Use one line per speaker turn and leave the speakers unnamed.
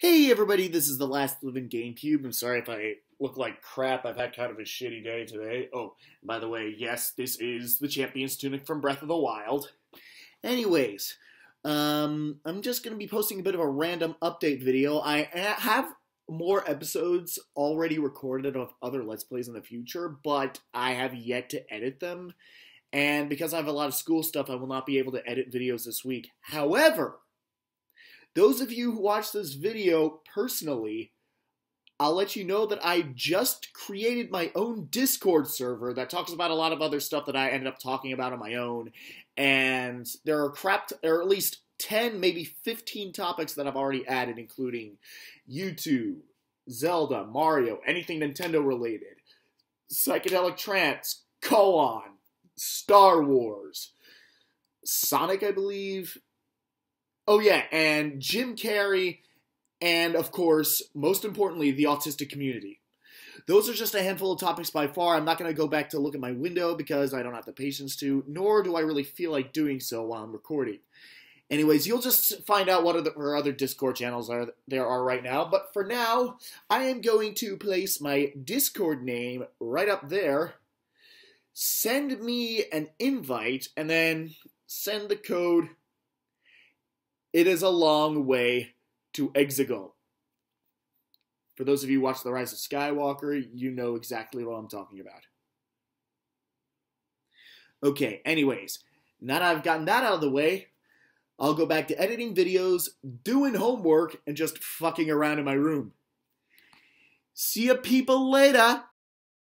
Hey everybody, this is the last living GameCube. I'm sorry if I look like crap. I've had kind of a shitty day today. Oh, by the way, yes, this is the Champion's Tunic from Breath of the Wild. Anyways, um, I'm just going to be posting a bit of a random update video. I have more episodes already recorded of other Let's Plays in the future, but I have yet to edit them. And because I have a lot of school stuff, I will not be able to edit videos this week. However, those of you who watch this video personally, I'll let you know that I just created my own Discord server that talks about a lot of other stuff that I ended up talking about on my own. And there are crap, are at least 10, maybe 15 topics that I've already added, including YouTube, Zelda, Mario, anything Nintendo related, psychedelic trance, Koan, Star Wars, Sonic, I believe, Oh yeah, and Jim Carrey, and of course, most importantly, the autistic community. Those are just a handful of topics by far. I'm not going to go back to look at my window because I don't have the patience to, nor do I really feel like doing so while I'm recording. Anyways, you'll just find out what other, other Discord channels are there are right now. But for now, I am going to place my Discord name right up there. Send me an invite, and then send the code it is a long way to Exegol. For those of you who watch The Rise of Skywalker, you know exactly what I'm talking about. Okay, anyways, now that I've gotten that out of the way, I'll go back to editing videos, doing homework, and just fucking around in my room. See ya people later!